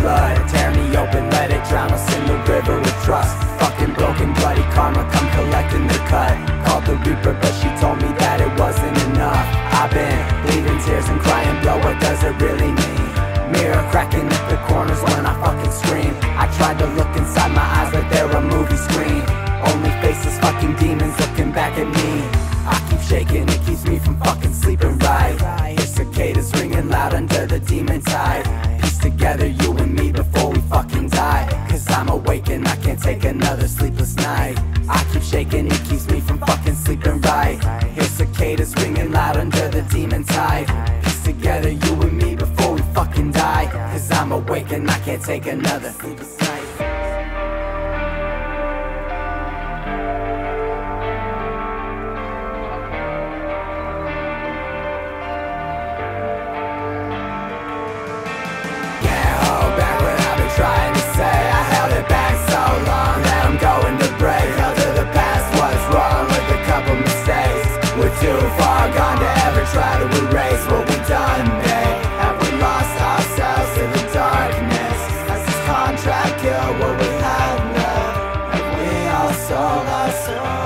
blood. Tear me open, let it drown us in the river of trust. Fucking broken, bloody karma, come collecting the cut. Called the reaper, but she told me that it wasn't enough. I've been bleeding tears and crying blood, what does it really mean? Mirror cracking at the corners when I fucking scream. I tried to look inside my eyes like they're a movie screen. Only faces fucking demons looking back at me. I keep shaking, it keeps me from fucking sleeping right. Hear cicadas ringing loud under the demon tide. Piece together you I can't take another sleepless night. I keep shaking, it keeps me from fucking sleeping right. Hear cicadas ringing loud under the demon tide. Piece together you and me before we fucking die. Cause I'm awake and I can't take another sleepless night far gone to ever try to erase what we've done, babe Have we lost ourselves to the darkness? Has this contract killed what we had left? Have we all sold our souls?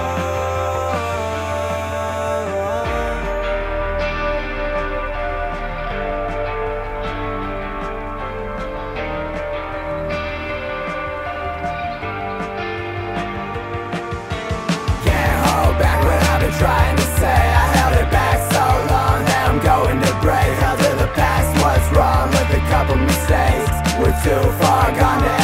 What's